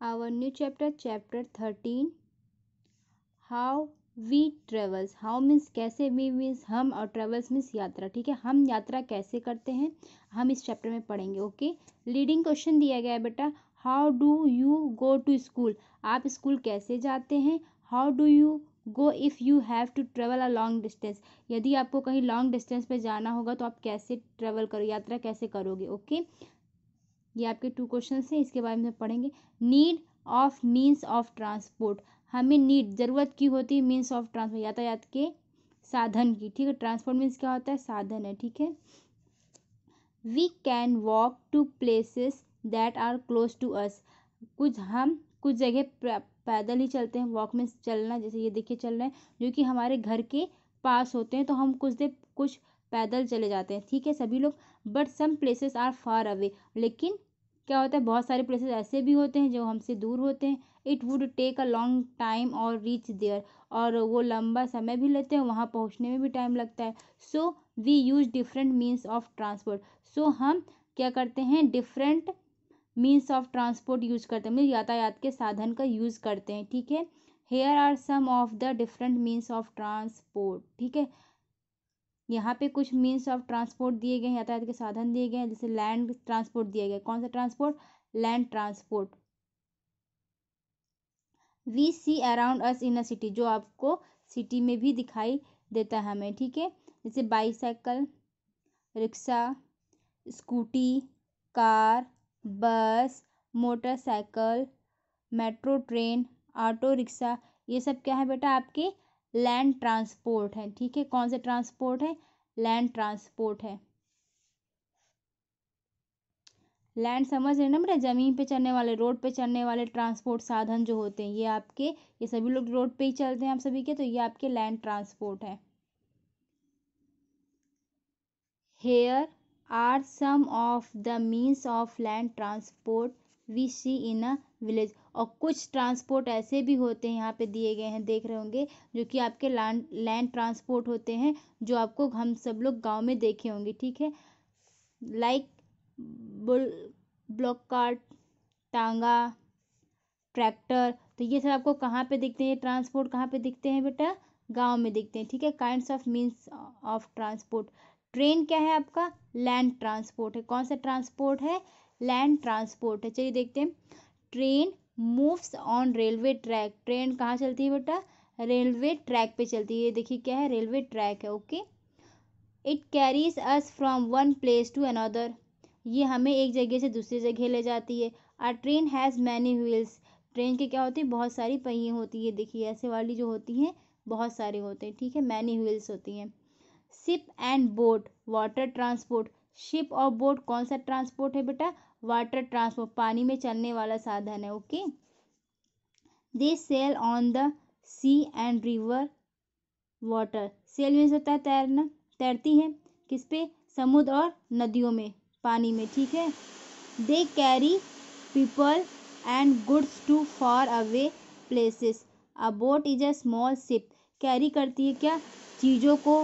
our new chapter chapter 13 how we travels how means कैसे we means हम और travels means यात्रा, ठीक है? हम यात्रा कैसे करते हैं? हम इस चैप्टर में पढ़ेंगे ओके लीडिंग क्वेश्चन दिया गया है बेटा how do you go to school आप स्कूल कैसे जाते हैं? How do you go if you have to travel a long distance यदि आपको कहीं लॉन्ग डिस्टेंस पे जाना होगा तो आप कैसे ट्रेवल करो? यात्रा कैसे करोगे ओके ये आपके टू क्वेश्चन हैं, इसके बारे में पढ़ेंगे। Need of means of transport हमें नीड ज़रूरत की होती है मीन्स ऑफ़ ट्रांसपोर्ट यातायात के साधन की। ठीक है ट्रांसपोर्ट मीन्स क्या होता है? साधन है, ठीक है? We can walk to places that are close to us कुछ हम, कुछ जगह पैदल ही चलते हैं वॉक में चलना, जैसे ये देखिए चल रहे हैं, जो कि हमारे घर के पास होते हैं तो हम कुछ देर, कुछ पैदल चले जाते हैं, ठीक है, सभी लोग? But some places are far away लेकिन क्या होता है, बहुत सारे प्लेसेस ऐसे भी होते हैं जो हमसे दूर होते हैं। It would take a long time और रीच देयर और वो लंबा समय भी लेते हैं, वहाँ पहुँचने में भी टाइम लगता है। So we use different means of transport so हम क्या करते हैं different means of transport use करते हैं। मतलब यातायात के साधन का यूज़ करते हैं, ठीक है? Here are some of the different means of transport ठीक है? यहाँ पे कुछ मीन्स ऑफ़ ट्रांसपोर्ट दिए गए यातायात के साधन दिए गए हैं, जैसे लैंड ट्रांसपोर्ट दिया गया। कौन सा transport land transport we see around us in a city जो आपको सिटी में भी दिखाई देता है हमें, ठीक है? जैसे bicycle rickshaw scooty car bus motorcycle metro train auto rickshaw ये सब क्या है बेटा आपके लैंड ट्रांसपोर्ट है, ठीक है? कौन से ट्रांसपोर्ट है? लैंड ट्रांसपोर्ट है। लैंड समझ रहे ना बेटा ज़मीन पे चलने वाले, रोड पे चलने वाले ट्रांसपोर्ट साधन जो होते हैं, ये आपके, ये सभी लोग रोड पे ही चलते हैं आप सभी के तो ये आपके लैंड ट्रांसपोर्ट है। Here are some of the means of land transport we see in a village और कुछ ट्रांसपोर्ट ऐसे भी होते हैं, यहाँ पे दिए गए हैं, देख रहे होंगे, जो कि आपके लैंड लैंड ट्रांसपोर्ट होते हैं, जो आपको हम सब लोग गाँव में देखे होंगे, ठीक है? Like bullock cart tonga tractor तो ये सब आपको कहाँ पे दिखते हैं? ट्रांसपोर्ट कहाँ पे दिखते हैं बेटा? गाँव में दिखते हैं, ठीक है? Kinds of means of transport train क्या है आपका? लैंड ट्रांसपोर्ट है। कौन सा ट्रांसपोर्ट है? लैंड ट्रांसपोर्ट है। चलिए देखते हैं। Train moves on railway track train कहाँ चलती है बेटा? रेलवे ट्रैक पे चलती है। ये देखिए क्या है? रेलवे ट्रैक है okay it carries us from one place to another ये हमें एक जगह से दूसरी जगह ले जाती है। A train has many wheels train के क्या होती है? बहुत सारी पहिए होती है। देखिए, ऐसे वाली जो होती हैं, बहुत सारे होते हैं। ठीक है? मैनी व्हील्स होती हैं। Ship and boat water transport ship और बोट कौन सा ट्रांसपोर्ट है बेटा? वाटर ट्रांसपोर्ट पानी में चलने वाला साधन है okay they sail on the sea and river water sail means होता है तैरना, तैरती है, किस पे? समुद्र और नदियों में, पानी में, ठीक है? They carry people and goods to far away places a boat is a small ship carry करती है क्या? चीज़ों को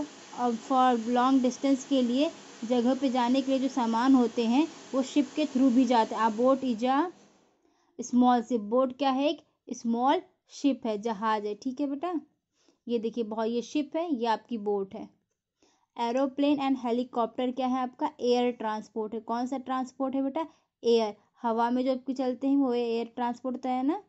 फॉर लॉन्ग डिस्टेंस के लिए जगह पे जाने के लिए जो सामान होते हैं, वो शिप के थ्रू भी जाते हैं। A boat is small ship boat क्या है? एक स्मॉल शिप है, जहाज़ है। ठीक है बेटा? ये देखिए, बहुत, ये शिप है, ये आपकी बोट है। एरोप्लेन एंड हेलीकॉप्टर क्या है आपका? एयर ट्रांसपोर्ट है। कौन सा ट्रांसपोर्ट है बेटा? एयर हवा में जो आपकी चलते हैं, वो एयर ट्रांसपोर्ट होता है ना?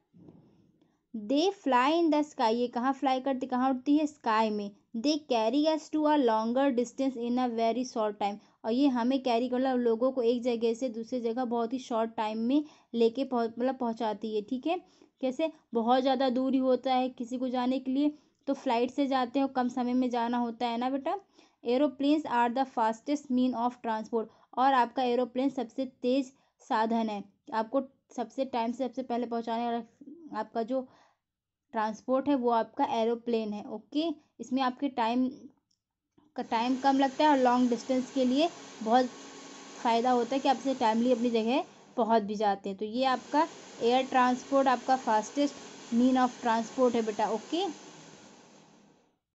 They fly in the sky. ये कहाँ फ्लाई करती, कहाँ उठती है? स्काई में। They carry us to a longer distance in a very short time. और ये हमें कैरी कर मतलब लोगों को एक जगह से दूसरी जगह बहुत ही शॉर्ट टाइम में लेके मतलब पहुँचाती है, ठीक है? कैसे? बहुत ज़्यादा दूरी होता है किसी को जाने के लिए तो फ़्लाइट से जाते हैं, कम समय में जाना होता है ना बेटा? Aeroplanes are the fastest mean of transport. और आपका एरोप्लेन सबसे तेज़ साधन है। आपको सबसे टाइम से सबसे पहले पहुँचाने वाला, आपका जो ट्रांसपोर्ट है, वो आपका एरोप्लेन है, ओके? इसमें आपके टाइम का, टाइम कम लगता है और लॉन्ग डिस्टेंस के लिए बहुत फ़ायदा होता है कि आप इसे टाइमली अपनी जगह पहुँच भी जाते हैं। तो ये आपका एयर ट्रांसपोर्ट आपका फास्टेस्ट मीन ऑफ़ ट्रांसपोर्ट है बेटा, ओके?